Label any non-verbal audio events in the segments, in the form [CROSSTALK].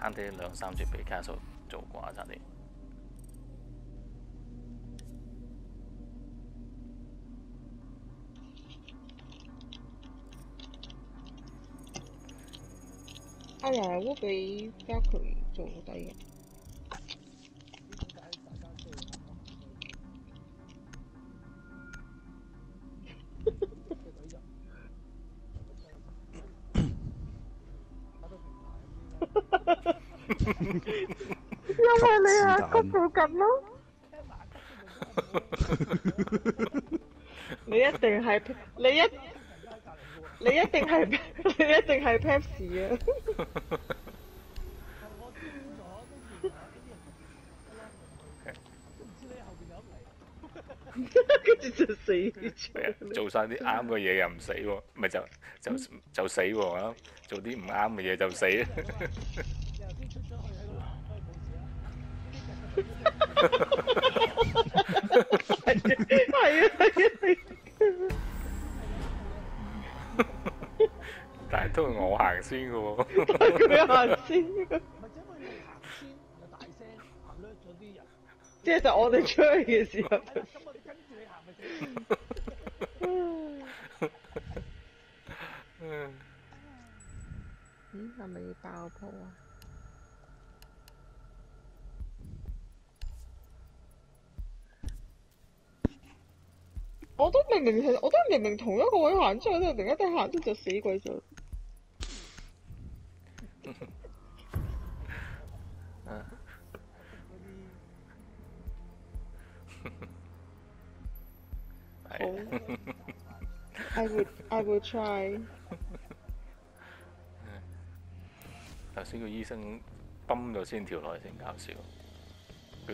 差啲兩三隻比卡數做啩，差啲。阿牙烏俾家渠做低嘅。因為你係嗰附近咯。你一定係你一你一定係你一定係 Pepsi 啊！跟住就死係啊，做晒啲啱嘅嘢又唔死喎，咪就就就死喎啊！做啲唔啱嘅嘢就死。係啊係啊係啊！但係都係我行先嘅喎。佢行先大声行咗啲人。即係就我哋出去嘅時候咁我哋跟住你行咪得。嗯，[LAUGHS] 係咪要爆破啊？我都明明其實我都明明同一個位行出去，突然間一行出就死鬼咗。[LAUGHS] 好，I will I will try。頭先個醫生泵咗先跳落嚟先搞笑。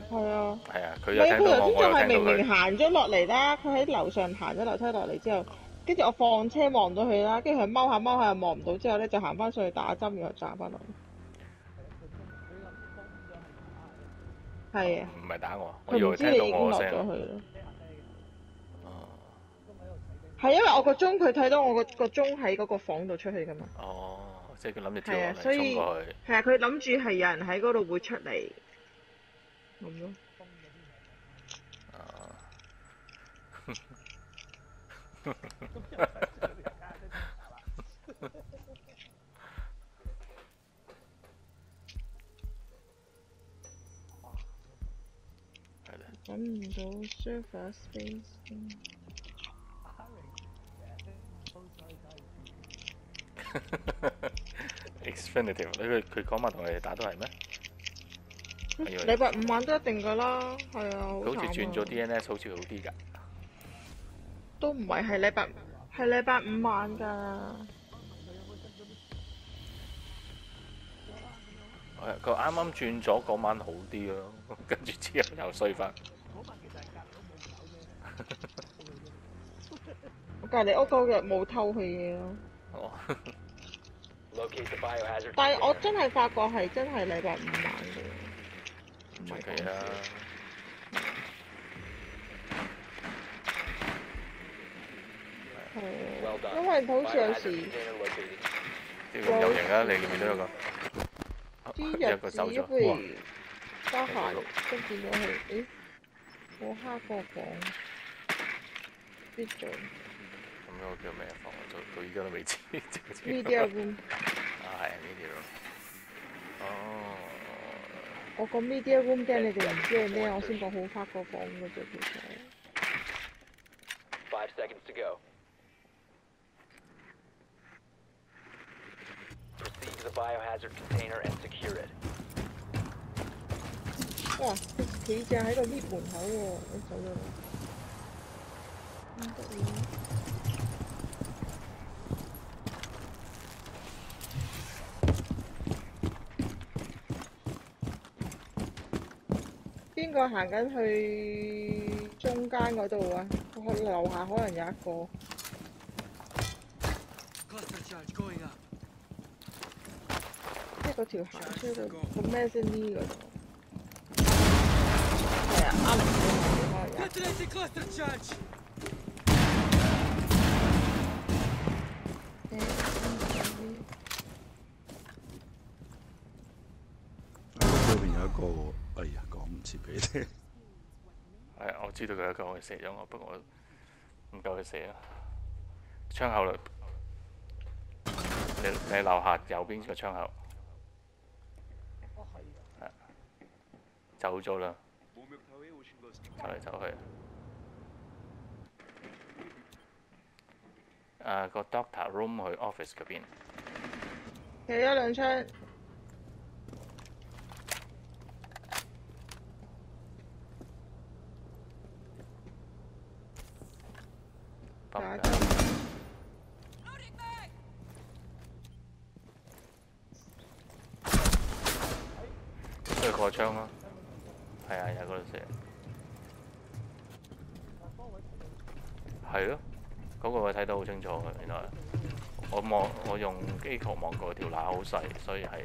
係啊。係啊，佢唔係啊！有聽到我，佢頭先就係明明。行咗落嚟啦，佢喺樓上行咗樓梯落嚟之後，跟住我放車望到佢啦，跟住佢踎下踎下又望唔到，之後咧就行翻上去打針，然後站翻落嚟。係啊，唔係打我，我佢以為聽到唔知你已經我聲。落咗去咯。哦係因為我個鐘佢睇到我個個鐘喺嗰個房度出去噶嘛。哦，即係佢諗住跳係落嚟，啊所以衝過去。係啊，佢諗住係有人喺嗰度會出嚟咁咯。啊係啦，揾唔到 server space。Xfinity，你佢佢嗰晚同你哋打都係咩？我以為禮拜五晚都一定噶啦，係啊，佢好似慘啊轉咗 DNS，好似好啲㗎。都唔係係禮拜係禮拜五晚㗎。係佢啱啱轉咗嗰晚好啲咯，[LAUGHS] 跟住之後又衰翻。我 [LAUGHS] 隔離屋嗰日冇偷佢嘢咯，[LAUGHS] 哦但係我真係發覺係真係禮拜五晚嘅，唔出係奇啊！係 Well 啊 done. 因為好似有時有型啊！你見唔見到有個啲有日子個走咗？不如哇！得閒都見到佢，誒，我蝦個房必做咁樣個叫咩房？到到依家都未知。知唔知 media room，啊，係 media room。哦，我個 media room 驚你哋唔知係咩，我先講好蝦個房嘅啫，其實。Five seconds to go. Proceed to the biohazard container and secure it. 哇！企正喺個 lift 門口喎，你走咗啦。咁得个行紧去中间嗰度啊？去楼下可能有一个。即系嗰条行出到个咩先呢个？系啊，啱嗰边有一个，哎呀！切俾你。係我知道佢有救佢射咗我，不過我唔夠佢射啊！窗口啦，你你樓下右邊個窗口。係走咗啦，走嚟走去。誒個 doctor room 去 office 嗰邊，企咗兩槍，打崩㗎針。出去過窗咯。係啊，有嗰度射。係咯，嗰、個位睇得好清楚嘅，原來。我望我用機構望過條罅好細，所以係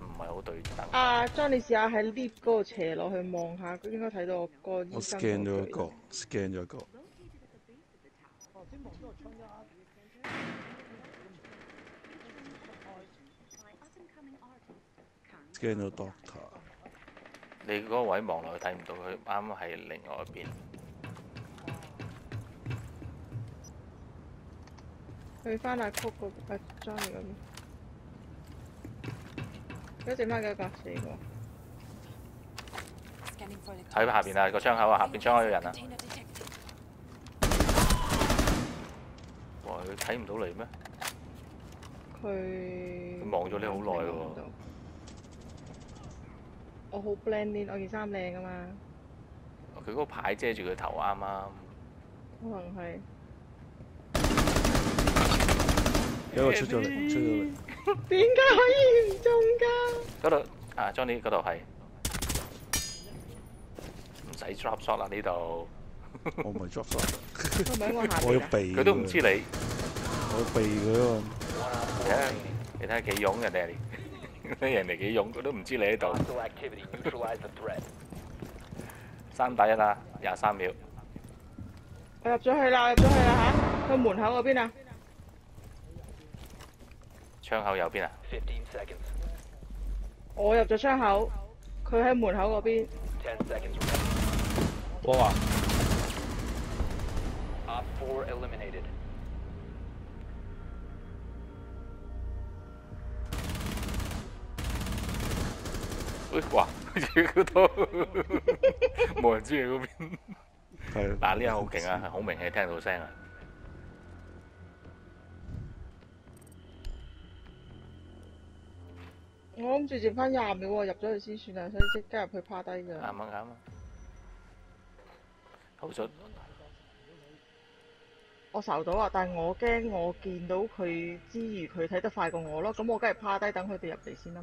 唔係好對等。啊，將你試下喺 lift 嗰度斜落去望下，佢應該睇到我個醫我生 scan 咗一個，scan 咗一個。Scan 咗 doctor，你嗰個位望落去睇唔到，佢啱啱喺另外一邊。去翻阿曲嗰阿 Johnny 嗰邊。嗰剩翻幾個？四個。喺下邊啊，個窗口啊，下邊窗口有人啊！哇，佢睇唔到你咩？佢佢望咗你好耐喎我好 blend in，我件衫靚噶嘛，佢嗰個牌遮住佢頭啱啱。可能係。有一個出咗嚟，出咗嚟。點解可以唔中㗎？嗰度啊，Johnny 嗰度係唔使 drop shot 啦呢度，我唔係 drop shot？我要避。佢都唔知。你。佢啊嘛。係啊，你睇下幾勇人哋係，[LAUGHS] 人哋幾勇，佢都唔知你喺度。Activity. Neutralize the threat. 三打一啦，廿三秒。我入咗去啦，入咗去啦吓，佢門口嗰邊啊，窗口右邊啊，15 seconds. 我入咗窗口，佢喺門口嗰邊。10 seconds remaining. 哇！Op 4 eliminated. 哇！嗰度冇人知你嗰邊。係。嗱，呢下好勁啊，好明顯聽到聲啊！我諗住剩翻廿秒喎，入咗去先算啊，所以即刻入去趴低㗎。啱啊啱啊！好准，我受到啊，但係我驚我見到佢之餘，佢睇得快過我咯，咁我梗係趴低等佢哋入嚟先啦。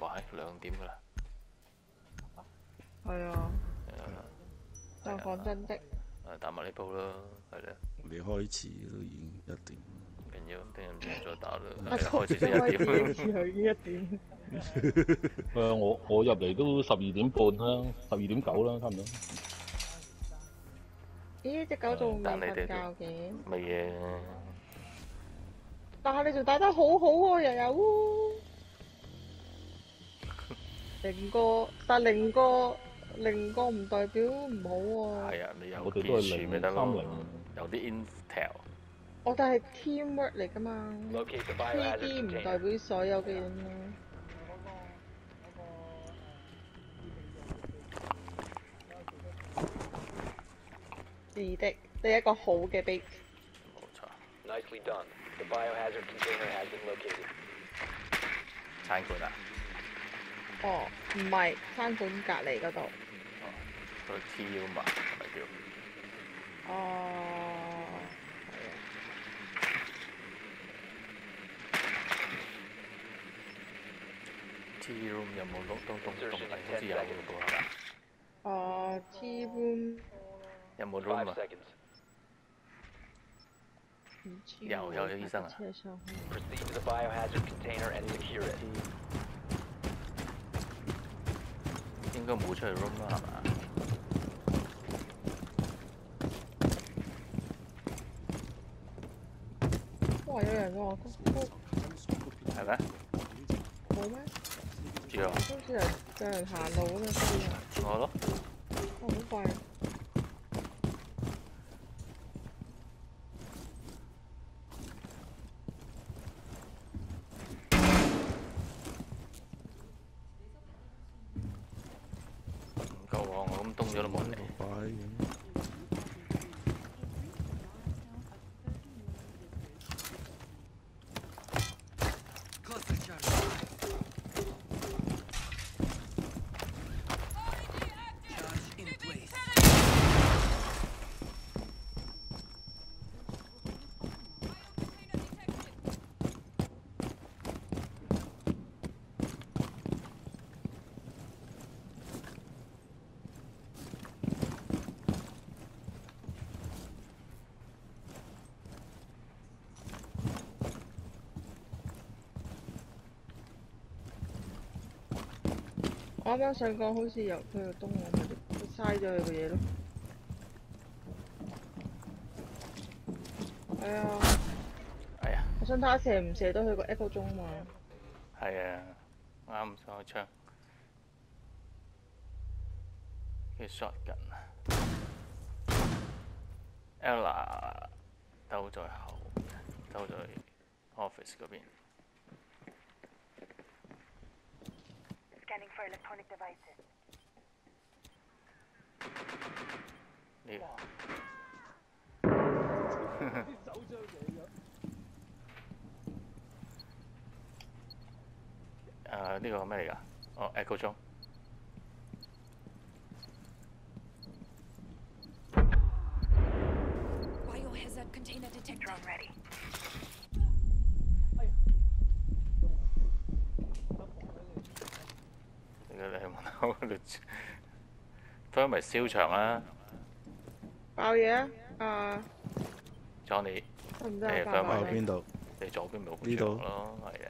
哇！係兩點㗎啦，係啊，係啊但講真的，誒打埋呢鋪啦，係啦，未開始都已經一點。唔緊要，聽日唔再打啦，阿係啊開始先開一點。始佢已經一點。誒、我我入嚟都十二點半啦，十二點九啦，差唔多。咦，只狗仲未但你哋瞓覺嘅，乜嘢？但係你仲打得好好喎，又有零個，但零個零個唔代表唔好喎。係啊，你有我哋都係件零樹咪得咯，有啲 intel。我但係 teamwork 嚟㗎嘛 Locate the，PD 唔代.表所有嘅人咯。是的，你一個好嘅 base。冇錯，Nicely done. The biohazard container has been located. 餐館啊，哦，唔係餐館隔離嗰度。哦個 T U 嘛，係咪叫？哦，係啊。T room 有冇碌咚咚咚？好似有嘅噃，係嘛？哦，T room 有冇 room. 唔知有有喎有醫生啊車上去 Proceed to the biohazard container and secure it. 應該冇出去 room 啦，係嘛？哇！有人喎，高高係咩？冇咩？知啊，好似係有人行路咁樣先啊！我咯，哦，好快啊！唔夠喎，我咁東咗都冇人嚟。我啱啱想講好似由佢個東岸嗰度嘥咗佢個嘢咯。係啊，係啊，我想睇下射唔射到佢個 echo 鐘嘛。係啊，啱唔想開槍。嘅 shotgun。Ella 兜在後，兜在 office 嗰邊。Scanning for electronic devices. 呢个诶呢个咩嚟㗎？哦，echo [LAUGHS] 钟。 Biohazard container detected. Drone ready. 都咪燒場啦爆嘢啊！啊，，Johnny，得唔得啊？誒佢爆擺爆你邊度？你左邊咪好呢度長咯，係啊。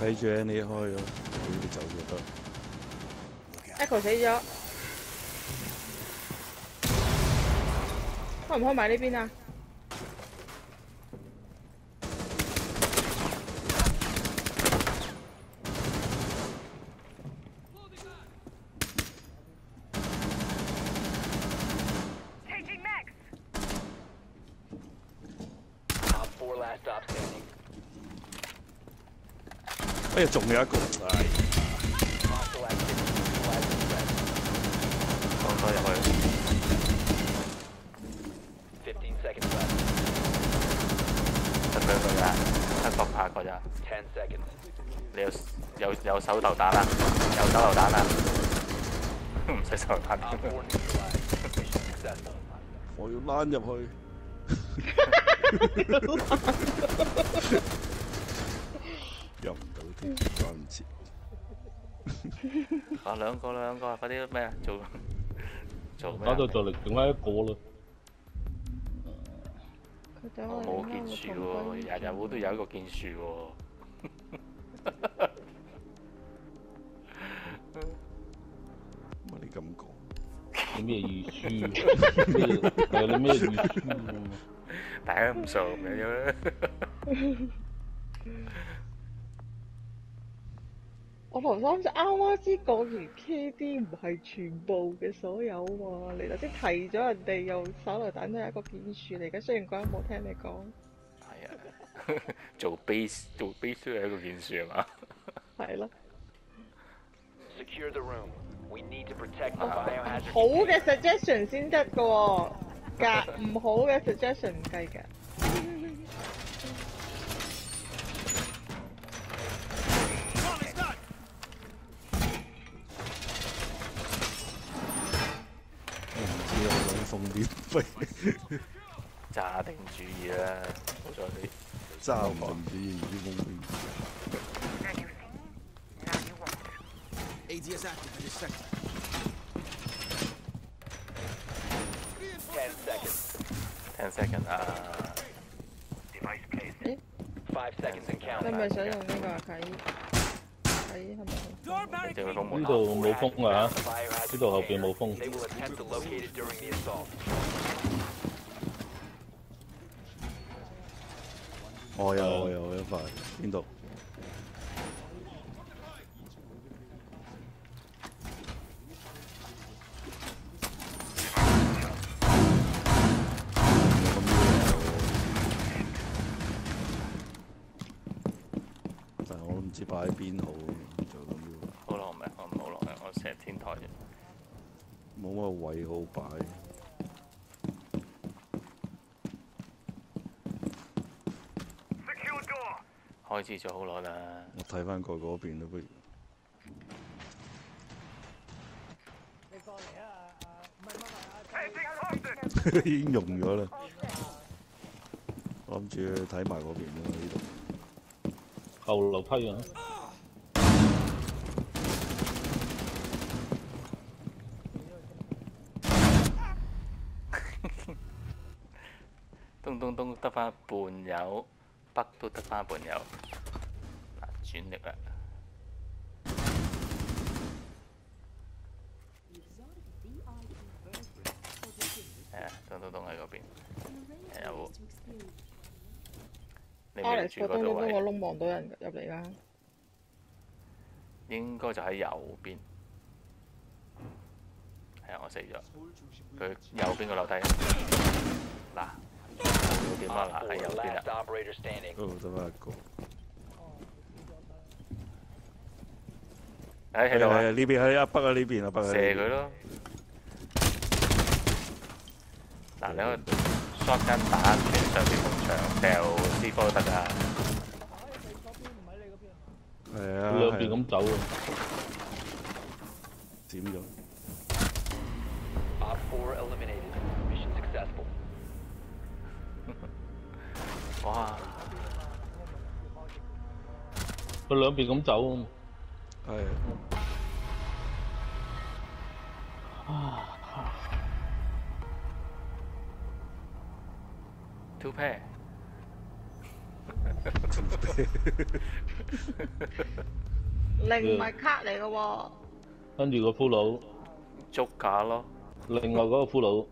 睇住 Annie 開咗，你走就得。Echo 死咗，開唔開埋呢邊啊？哎，仲有一个，哎呀，我入去。准备佢啦，得十拍个咋？你有有有手榴弹啦，有手榴弹啦，唔使手榴。我要躝入去。入唔。[LAUGHS] 啊兩個兩個，快啲咩啊？做做咩啊？打到就嚟剩翻一個啦。佢等我我冇建樹喎，日日我都有一個建樹喎。乜你咁講？你咩意思？[LAUGHS] 咩？係你咩意思？大家唔熟咁樣啦。[LAUGHS] 我头三就啱啱先讲完 kd 唔系全部嘅所有嘛你头先提咗人哋又手榴弹都系一个建树嚟嘅虽然阵冇听你讲系啊。[LAUGHS] 做 base 做 base 都系一个建树啊嘛。[LAUGHS] 系咯。Secure the room. We need to protect 好嘅 suggestion 先得嘅噶唔好嘅 suggestion 唔计嘅。點飛，揸定主意啦，好在你揸唔定主意，唔知風邊。Now you see, now you won't. ADS active in this sector. 10 seconds. ten second 啊，5 seconds and 你係咪.想用呢個啊？啟呢度冇風啊，呢度後边冇風。我有，我有，我有塊邊度。知擺喺邊好，就咁樣，好落咪？我唔好落嘅，我成日天台啫。冇乜位好擺。開始咗好耐啦。我睇翻過嗰邊都，不如。你過嚟啊！唔係唔係唔係啊！Taking hostage. 已經用咗啦。我諗住睇埋。嗰邊啦，後樓梯啊！東東東得翻半油，北都得翻半油。嗱，轉力啦。係啊，東東東喺嗰邊。有。你未 Alex 住嗰度個窿望到人入嚟啦。應該就喺右邊。係啊，我死咗。佢右邊個樓梯。嗱，冇點啦，嗱喺右 4, 邊啦度得翻一個。喺喺度啊！呢邊喺啊北啊呢邊啊北啊。射佢咯。嗱，你可以 shotgun 打穿上邊掉 C 科都得㗎。係啊。兩邊咁走啊！閃咗。Op 4 eliminated. Mission successful. 哇！佢兩邊咁走啊！係。零唔係卡嚟嘅喎。跟住個俘虜，捉架咯。另外嗰個俘虜